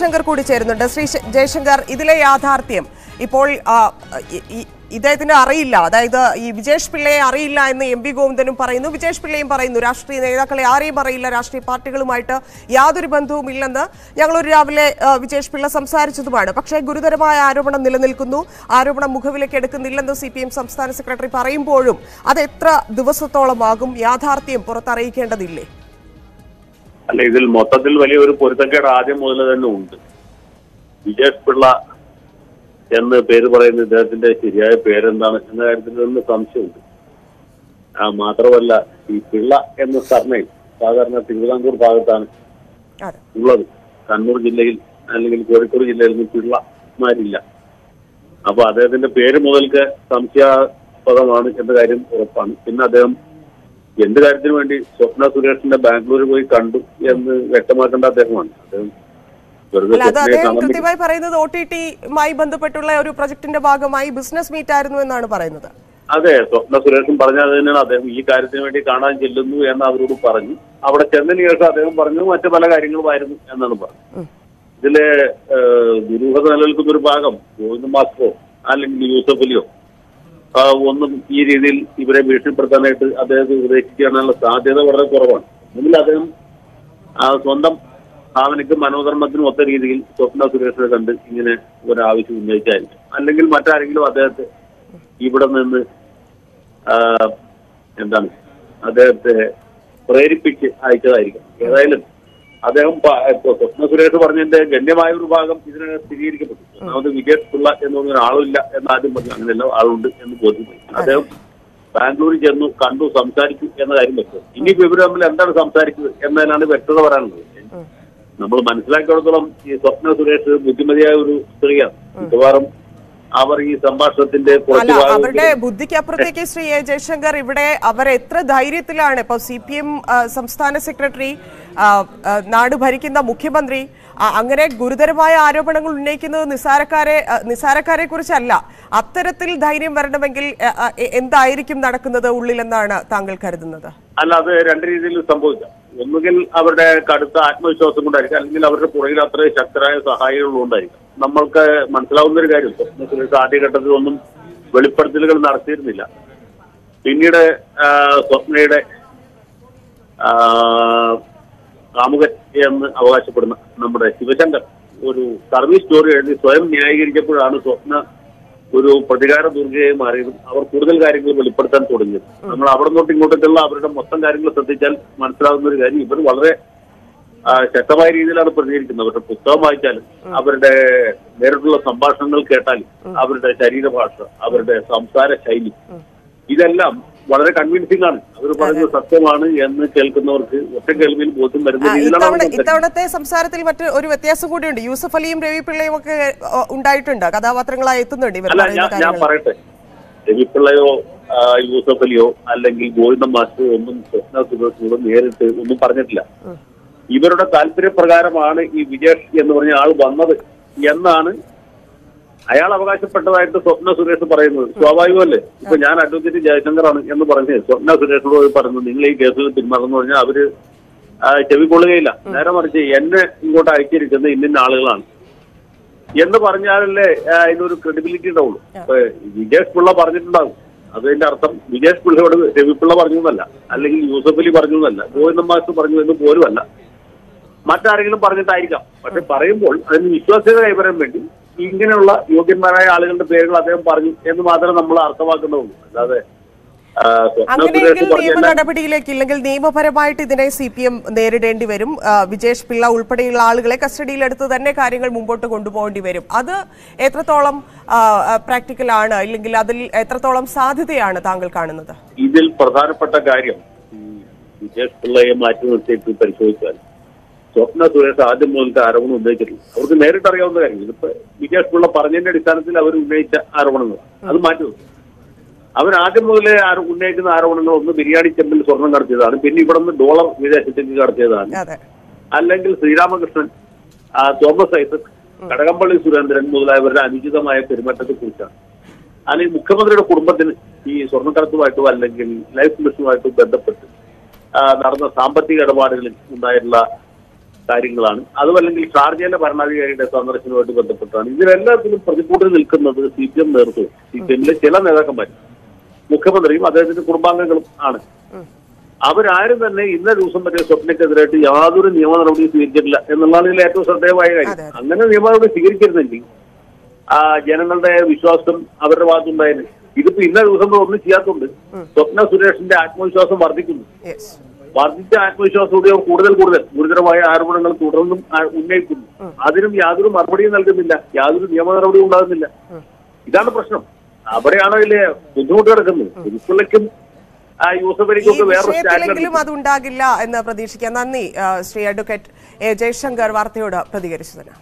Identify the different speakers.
Speaker 1: ജയശങ്കർ കൂടി ചേരുന്നുണ്ട്. ശ്രീ ജയശങ്കർ ഇതിലെ യാഥാർത്ഥ്യം ഇപ്പോൾ ഇദ്ദേഹത്തിന് അറിയില്ല. അതായത് ഈ വിജേഷ് പിള്ളയെ അറിയില്ല എന്ന് എം പി ഗോവിന്ദനും പറയുന്നു. വിജേഷ് പിള്ളയും പറയുന്നു രാഷ്ട്രീയ നേതാക്കളെ ആരെയും അറിയില്ല രാഷ്ട്രീയ പാർട്ടികളുമായിട്ട് യാതൊരു ബന്ധവും ഇല്ലെന്ന് ഒരു രാവിലെ വിജേഷ് പിള്ള സംസാരിച്ചതുമാണ്. പക്ഷേ ഗുരുതരമായ ആരോപണം നിലനിൽക്കുന്നു. ആരോപണം മുഖവിലേക്ക് എടുക്കുന്നില്ലെന്ന് സി പി എം സംസ്ഥാന സെക്രട്ടറി പറയുമ്പോഴും അത് എത്ര ദിവസത്തോളമാകും യാഥാർത്ഥ്യം പുറത്തറിയിക്കേണ്ടതില്ലേ?
Speaker 2: അല്ല ഇതിൽ മൊത്തത്തിൽ വലിയൊരു പൊരുത്തക്കേട് ആദ്യം മുതൽ തന്നെ ഉണ്ട്. വിജേഷ് പിള്ള എന്ന് പേര് പറയുന്ന ഇദ്ദേഹത്തിന്റെ ശരിയായ പേരെന്താണ് എന്ന കാര്യത്തിൽ നിന്ന് സംശയമുണ്ട്. ആ മാത്രമല്ല ഈ പിള്ള എന്ന സർണയിൽ സാധാരണ തിരുവിതാംകൂർ ഭാഗത്താണ് ഉള്ളത്. കണ്ണൂർ ജില്ലയിൽ അല്ലെങ്കിൽ കോഴിക്കോട് ജില്ലയിൽ നിന്ന് പിള്ളമാരില്ല. അപ്പൊ അദ്ദേഹത്തിന്റെ പേര് മുതൽക്ക് സംശയാസ്പദമാണ് എന്ന കാര്യം ഉറപ്പാണ്. പിന്നെ അദ്ദേഹം എന്ത് കാര്യത്തിന് വേണ്ടി സ്വപ്ന സുരേഷിന്റെ ബാംഗ്ലൂരിൽ പോയി കണ്ടു എന്ന് വ്യക്തമാക്കേണ്ട അദ്ദേഹമാണ്. അദ്ദേഹം വെറുതെ
Speaker 1: അല്ല അത് അദ്ദേഹം കൃത്യമായി പറയുന്നത് ഒ ടി ടിയുമായി ബന്ധപ്പെട്ടുള്ള ഒരു പ്രൊജക്ടിന്റെ ഭാഗമായി ബിസിനസ് മീറ്റ് ആയിരുന്നു എന്നാണ് പറയുന്നത്.
Speaker 2: അതെ സ്വപ്ന സുരേഷൻ പറഞ്ഞത് തന്നെയാണ്. അദ്ദേഹം ഈ കാര്യത്തിന് വേണ്ടി കാണാൻ ചെല്ലുന്നു എന്ന് അവരോട് പറഞ്ഞു. അവിടെ ചെന്നതിന് ശേഷം അദ്ദേഹം പറഞ്ഞു മറ്റു പല കാര്യങ്ങളുമായിരുന്നു എന്നാണ് പറഞ്ഞത്. ഇതിലെ ദുരൂഹത നിലനിൽക്കുന്ന ഒരു ഭാഗം ഗോവിന്ദ മാസ്റ്ററോ അല്ലെങ്കിൽ യൂസഫ് അലിയോ ആ, ഒന്നും ഈ രീതിയിൽ ഇവരെ ഭീഷണിപ്പെടുത്താനായിട്ട് അദ്ദേഹത്തെ ഉപദേശിക്കാനുള്ള സാധ്യത വളരെ കുറവാണ്. ഒന്നുകിൽ അദ്ദേഹം സ്വന്തം ഭാവനയ്ക്കും മനോധർമ്മത്തിനും ഒത്ത രീതിയിൽ സ്വപ്ന സുരേഷിനെ കണ്ട് ഇങ്ങനെ ഒരാവശ്യം ഉന്നയിച്ചായിരിക്കും അല്ലെങ്കിൽ മറ്റാരെങ്കിലും അദ്ദേഹത്തെ ഇവിടെ നിന്ന് എന്താണ് അദ്ദേഹത്തെ പ്രേരിപ്പിച്ച് അയച്ചതായിരിക്കും. ഏതായാലും അദ്ദേഹം സ്വപ്ന സുരേഷ് പറഞ്ഞതിന്റെ ഗണ്യമായ ഒരു ഭാഗം ഇതിനെ സ്ഥിരീകരിക്കപ്പെട്ടു. ഒന്നാമത് വിജയ് പിള്ള എന്ന് പറഞ്ഞ ഒരാളില്ല എന്ന് ആദ്യം പറഞ്ഞു. അങ്ങനെയല്ല ആളുണ്ട് എന്ന് ബോധ്യമായി അദ്ദേഹം ബാംഗ്ലൂരിൽ ചെന്നു കണ്ടു സംസാരിച്ചു എന്ന കാര്യം വെച്ചത് ഇനി ഇവർ തമ്മിൽ എന്താണ് സംസാരിച്ചത് എന്നതിനാണ് വ്യക്തത പറയാനുള്ളത്. നമ്മൾ മനസ്സിലാക്കിയിടത്തോളം ഈ സ്വപ്ന സുരേഷ് ബുദ്ധിമതിയായ ഒരു സ്ത്രീയാണ്. മിക്കവാറും അവർ ഈ സംഭാഷണത്തിന്റെ
Speaker 1: അല്ല അവരുടെ ബുദ്ധിക്ക് അപ്പുറത്തേക്ക് ശ്രീ എ ജയശങ്കർ ഇവിടെ അവർ എത്ര ധൈര്യത്തിലാണ് ഇപ്പൊ സി പി എം സംസ്ഥാന സെക്രട്ടറി നാട് ഭരിക്കുന്ന മുഖ്യമന്ത്രി അങ്ങനെ ഗുരുതരമായ ആരോപണങ്ങൾ ഉന്നയിക്കുന്നത് നിസാരക്കാരെ നിസാരക്കാരെ കുറിച്ചല്ല. അത്തരത്തിൽ ധൈര്യം വരണമെങ്കിൽ എന്തായിരിക്കും നടക്കുന്നത് ഉള്ളിലെന്നാണ് താങ്കൾ കരുതുന്നത്?
Speaker 2: അല്ല അത് രണ്ട് രീതിയിൽ സംഭവിക്കാം. ഒന്നുകിൽ അവരുടെ കടുത്ത ആത്മവിശ്വാസം കൊണ്ടായിരിക്കും അല്ലെങ്കിൽ അവരുടെ പുറകിൽ അത്രയും ശക്തരായ സഹായികളുണ്ടായിരിക്കും നമ്മൾക്ക് മനസ്സിലാവുന്ന ഒരു കാര്യം ഒന്നും വെളിപ്പെടുത്തലുകൾ നടത്തിയിരുന്നില്ല. പിന്നീട് സ്വപ്നയുടെ കാമുകൻ എന്ന് അവകാശപ്പെടുന്ന നമ്മുടെ ശിവശങ്കർ ഒരു സർവീസ് സ്റ്റോറി എഴുതി സ്വയം ന്യായീകരിച്ചപ്പോഴാണ് സ്വപ്ന ഒരു പ്രതികാര ദുർഗയായി മാറിയതും അവർ കൂടുതൽ കാര്യങ്ങൾ വെളിപ്പെടുത്താൻ തുടങ്ങിയത് നമ്മൾ അവിടെ നിന്നോട്ട് ഇങ്ങോട്ടേക്കുള്ള അവരുടെ മൊത്തം കാര്യങ്ങൾ ശ്രദ്ധിച്ചാൽ മനസ്സിലാകുന്ന ഒരു കാര്യം ഇവർ വളരെ ശക്തമായ രീതിയിലാണ് പ്രതികരിക്കുന്നത്. അവരുടെ പുസ്തകം വായിച്ചാലും അവരുടെ നേരിട്ടുള്ള സംഭാഷണങ്ങൾ കേട്ടാലും അവരുടെ ശരീരഭാഷ അവരുടെ സംസാര ശൈലി ഇതെല്ലാം വളരെ കൺവിൻസിംഗ് ആണ്. അവർ പറയുന്നത് സത്യമാണ് എന്ന് കേൾക്കുന്നവർക്ക് ഒറ്റ കേൾവിയിൽ ബോധ്യം വരുന്ന രീതിയിലാണ്
Speaker 1: ഇത്തവണത്തെ സംസാരത്തിൽ മറ്റൊരു ഒരു വ്യത്യാസം കൂടിയുണ്ട്. യൂസഫ് അലിയും രവി പിള്ളയും ഒക്കെ ഉണ്ടായിട്ടുണ്ട്. കഥാപാത്രങ്ങളായി എത്തുന്നുണ്ട് ഇവർ
Speaker 2: ഞാൻ പറയട്ടെ. രവിപ്പിള്ളയോ പിള്ളയോ യൂസഫ് അലിയോ അല്ലെങ്കിൽ ഗോവിന്ദ മാസ്റ്ററോ ഒന്നും സ്വപ്ന സുരേഷിനോട് നേരിട്ട് ഒന്നും പറഞ്ഞിട്ടില്ല. ഇവരുടെ താല്പര്യപ്രകാരമാണ് ഈ വിജേഷ് എന്ന് പറഞ്ഞ ആൾ വന്നത് എന്നാണ് അയാൾ അവകാശപ്പെട്ടതായിട്ട് സ്വപ്ന സുരേഷ് പറയുന്നത്. സ്വാഭാവികമല്ലേ? ഇപ്പൊ ഞാൻ അഡ്വക്കേറ്റ് ജയശങ്കറാണ് എന്ന് പറഞ്ഞ് സ്വപ്ന സുരേഷിനോട് പറഞ്ഞു നിങ്ങൾ ഈ കേസിൽ പിന്മാറുന്നു പറഞ്ഞാൽ അവർ ചെവിക്കൊള്ളുകയില്ല നേരെ മറിച്ച് എന്നെ ഇങ്ങോട്ട് അയച്ചിരിക്കുന്ന ഇന്ന ആളുകളാണ്. എന്ന് പറഞ്ഞാലല്ലേ അതിനൊരു ക്രെഡിബിലിറ്റി ഉണ്ടാവുള്ളൂ. വിജേഷ് പിള്ള പറഞ്ഞിട്ടുണ്ടാവും. അതിന്റെ അർത്ഥം വിജേഷ് പിള്ളയോട് രവിപിള്ള പറഞ്ഞു എന്നല്ല അല്ലെങ്കിൽ യൂസഫ് അലി പറഞ്ഞു എന്നല്ല മാസ്റ്റർ പറഞ്ഞു എന്ന് പോലുമല്ല. മറ്റാരെങ്കിലും പറഞ്ഞിട്ടായിരിക്കാം. പക്ഷെ പറയുമ്പോൾ അതിന് വിശ്വാസ്യത കൈവരാൻ വേണ്ടി ഇങ്ങനെയുള്ള യോഗ്യന്മാരായ ആളുകളുടെ പേരുകൾ അദ്ദേഹം പറഞ്ഞു എന്ന് മാത്രമേ നമ്മൾ അർത്ഥമാക്കേണ്ടതുള്ളൂ അല്ലാതെ
Speaker 1: അങ്ങനെയെങ്കിൽ നിയമ നടപടിയിലേക്ക് ഇല്ലെങ്കിൽ നിയമപരമായിട്ട് ഇതിനെ സി പി എം നേരിടേണ്ടി വരും. വിജേഷ് പിള്ള ഉൾപ്പെടെയുള്ള ആളുകളെ കസ്റ്റഡിയിലെടുത്ത് തന്നെ കാര്യങ്ങൾ മുമ്പോട്ട് കൊണ്ടുപോകേണ്ടി വരും. അത് എത്രത്തോളം പ്രാക്ടിക്കൽ ആണ്? ഇല്ലെങ്കിൽ അതിൽ എത്രത്തോളം സാധ്യതയാണ് താങ്കൾ കാണുന്നത്?
Speaker 2: ഇതിൽ പ്രധാനപ്പെട്ട കാര്യം വിജേഷ് പിള്ളയെ മാറ്റി നിർത്തിയിട്ട് പരിശോധിച്ചാൽ സ്വപ്ന സുരേഷ് ആദ്യം മുതലത്തെ ആരോപണം ഉന്നയിച്ചിട്ടില്ല. അവർക്ക് നേരിട്ട് അറിയാവുന്ന കാര്യം. ഇതിപ്പോ വിജേഷ് പിള്ള പറഞ്ഞതിന്റെ അടിസ്ഥാനത്തിൽ അവർ ഉന്നയിച്ച ആരോപണങ്ങൾ. അത് മാറ്റി അവർ ആദ്യം മുതലേ ഉന്നയിക്കുന്ന ആരോപണങ്ങൾ ഒന്ന് ബിരിയാണി ചെമ്പിൽ സ്വർണം കടത്തിയതാണ്. പിന്നെ ഇവിടെ നിന്ന് ഡോളർ വിദേശത്തേക്ക് കടത്തിയതാണ്. അല്ലെങ്കിൽ ശ്രീരാമകൃഷ്ണൻ തോമസ് ഐസക് കടകംപള്ളി സുരേന്ദ്രൻ മുതലായവരുടെ അനുചിതമായ പെരുമാറ്റത്തെ കുറിച്ചാണ് അല്ലെങ്കിൽ മുഖ്യമന്ത്രിയുടെ കുടുംബത്തിന് ഈ സ്വർണക്കടത്തുമായിട്ടോ അല്ലെങ്കിൽ ലൈഫ് മിഷനുമായിട്ടോ ബന്ധപ്പെട്ട് നടന്ന സാമ്പത്തിക ഇടപാടുകളിൽ ഉണ്ടായിട്ടുള്ള കാര്യങ്ങളാണ്. അതുമല്ലെങ്കിൽ ഷാർജയിലെ ഭരണാധികാരിയുടെ സന്ദർശനവുമായിട്ട് ബന്ധപ്പെട്ടാണ്. ഇതിലെല്ലാത്തിലും പ്രതികൂട്ടിൽ നിൽക്കുന്നത് സി പി എം നേതൃത്വം സി പി എമ്മിലെ ചില നേതാക്കന്മാർ മുഖ്യമന്ത്രിയും അദ്ദേഹത്തിന്റെ കുടുംബാംഗങ്ങളും ആണ്. അവരാരും തന്നെ ഇന്ന ദിവസം വരെ സ്വപ്നക്കെതിരായിട്ട് യാതൊരു നിയമ നടപടിയും സ്വീകരിച്ചിട്ടില്ല എന്നുള്ളതാണ് ഇതിൽ ഏറ്റവും ശ്രദ്ധേയമായ കാര്യം. അങ്ങനെ നിയമ നടപടി സ്വീകരിച്ചിരുന്നെങ്കിൽ ആ ജനങ്ങളുടെ വിശ്വാസം അവരുടെ ഭാഗത്തുണ്ടായിരുന്നു ഇതിപ്പോ ഇന്ന ദിവസം ഒന്നും ചെയ്യാത്തതുകൊണ്ട് സ്വപ്ന സുരേഷിന്റെ ആത്മവിശ്വാസം വർദ്ധിക്കുന്നു. വർദ്ധിച്ച ആത്മവിശ്വാസത്തോടെ അവർ കൂടുതൽ കൂടുതൽ ഗുരുതരമായ ആരോപണങ്ങൾ തുടർന്നും ഉന്നയിക്കുന്നു. അതിനും യാതൊരു മറുപടിയും നൽകുന്നില്ല. യാതൊരു നിയമ നടപടിയും ഉണ്ടാകുന്നില്ല. ഇതാണ് പ്രശ്നം. അവിടെയാണോ ഇല്ലേ ബുദ്ധിമുട്ട് കിടക്കുന്നത്? പുതുപ്പിള്ളയ്ക്കും
Speaker 1: അത് ഉണ്ടാകില്ല എന്ന് പ്രതീക്ഷിക്കാം. നന്ദി ശ്രീ അഡ്വക്കേറ്റ് എ ജയശങ്കർ വാർത്തയോട് പ്രതികരിച്ചതിന്.